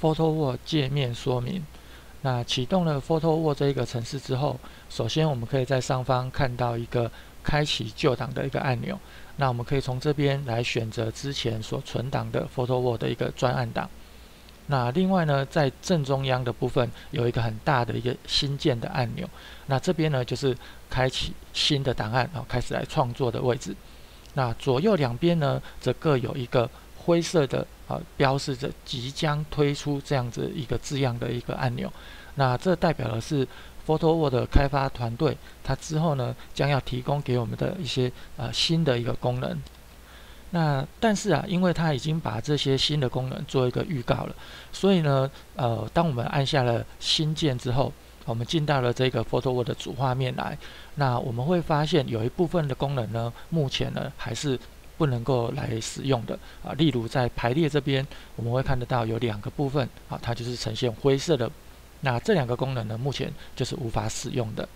PhotoWord 界面说明。那启动了 PhotoWord 这一个程式之后，首先我们可以在上方看到一个开启旧档的一个按钮。那我们可以从这边来选择之前所存档的 PhotoWord 的一个专案档。那另外呢，在正中央的部分有一个很大的一个新建的按钮。那这边呢就是开启新的档案啊，开始来创作的位置。那左右两边呢，则各有一个灰色的啊，标示着即将推出这样子一个字样的一个按钮。那这代表的是 PhotoWord 开发团队，它之后呢将要提供给我们的一些呃新的一个功能。那但是啊，因为它已经把这些新的功能做一个预告了，所以呢，呃，当我们按下了新键之后，我们进到了这个 PhotoWord 的主画面来，那我们会发现有一部分的功能呢，目前呢还是不能够来使用的啊。例如在排列这边，我们会看得到有两个部分啊，它就是呈现灰色的。那这两个功能呢，目前就是无法使用的。